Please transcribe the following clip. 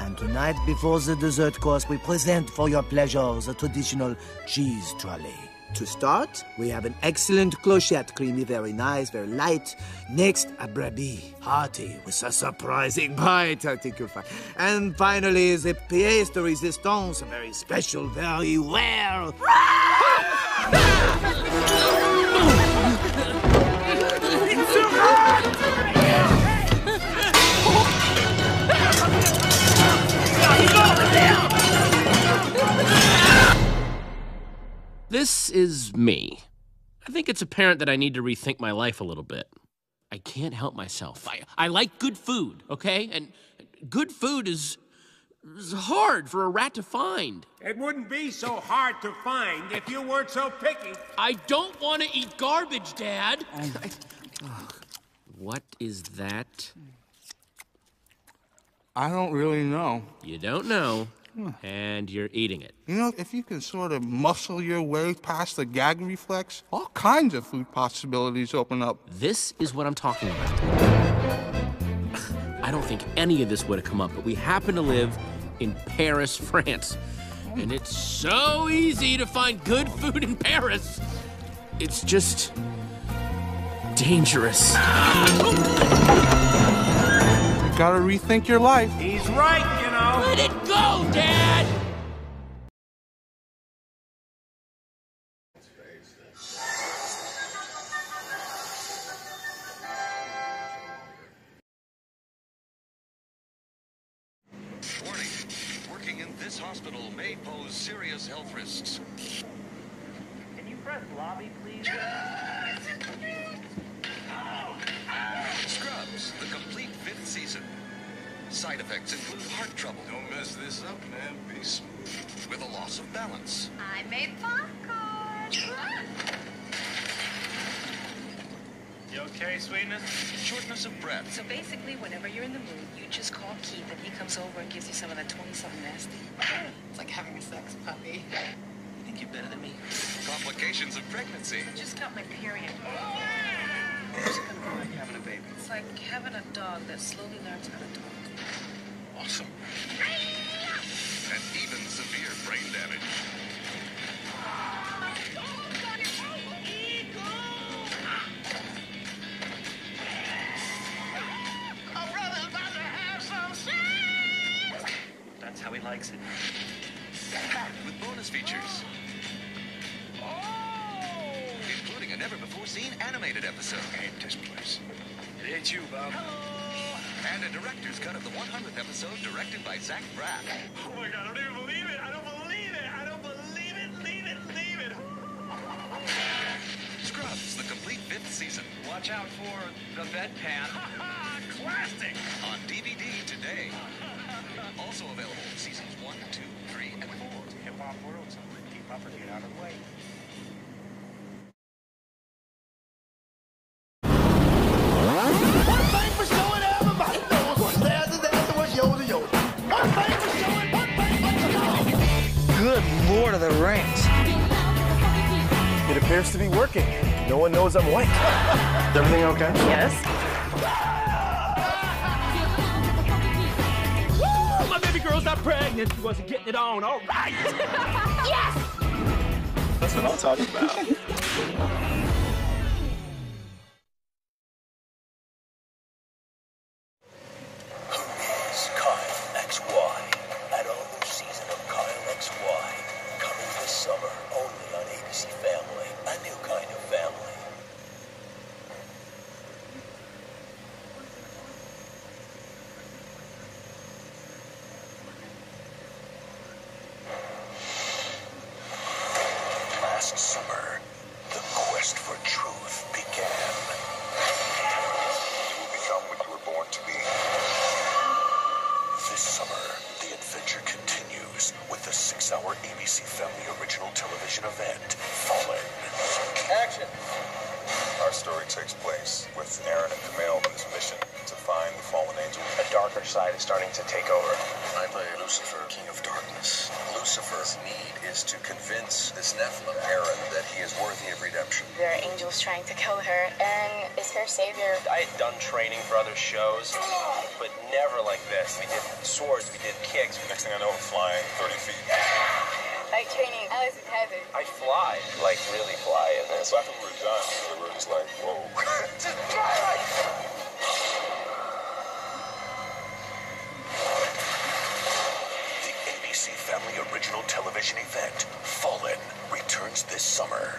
And tonight, before the dessert course, we present for your pleasure the traditional cheese trolley. To start, we have an excellent clochette, creamy, very nice, very light. Next, a brebis, hearty, with a surprising bite. I think you'll find. And finally, the pièce de résistance, a very special, very rare. This is me. I think it's apparent that I need to rethink my life a little bit. I can't help myself. I, I like good food, okay? And good food is, is hard for a rat to find. It wouldn't be so hard to find if you weren't so picky. I don't want to eat garbage, Dad. What is that? I don't really know. You don't know, and you're eating it. You know, if you can sort of muscle your way past the gag reflex, all kinds of food possibilities open up. This is what I'm talking about. I don't think any of this would have come up, but we happen to live in Paris, France. And it's so easy to find good food in Paris. It's just dangerous. You gotta rethink your life. He's right, you know. Let it go, Dad! Warning. Working in this hospital may pose serious health risks. Can you press lobby, please? Side effects include heart trouble. Don't mess this up, man. Be smooth. With a loss of balance. I made popcorn. You okay, sweetness? Shortness of breath. So basically, whenever you're in the mood, you just call Keith and he comes over and gives you some of that 20 something nasty. It's like having a sex puppy. You think you're better than me? Complications of pregnancy. I just got my period. Oh, it's kind of like having a baby. It's like having a dog that slowly learns how to talk. Awesome. And even severe brain damage. Oh, eagle. A brother about to have some shit! That's how he likes it. Packed with bonus features. Oh. Including a never-before-seen animated episode. Hate this place. It hates you, Bob. And a director's cut of the 100th episode directed by Zach Braff. Oh my god, I don't even believe it. I don't believe it. I don't believe it. Leave it. Leave it. Scrubs, the complete fifth season. Watch out for the bedpan. Classic. On DVD today. Also available seasons 1, 2, 3, and 4. Hip hop world, so keep up or get out of the way. Lord of the rings. It appears to be working. No one knows I'm white. Is everything okay? Yes. My baby girl's not pregnant. She wasn't getting it on. All right. Yes! That's what I'm talking about. Last summer, the quest for truth began. You will become what you were born to be. This summer, the adventure continues with the six-hour ABC Family original television event, Fallen. Action! Our story takes place with Aaron and Camille fallen angel. A darker side is starting to take over. I play Lucifer, King of Darkness. Lucifer's need is to convince this Nephilim, Aaron, that he is worthy of redemption. There are angels trying to kill her, and is her savior. I had done training for other shows, but never like this. We did swords, we did kicks. Next thing I know, I'm flying 30 feet. Like training Alice in Heaven. I fly, like really fly. And then So after we were done, we were just like, whoa. The ABC Family Original Television event, Fallen, returns this summer.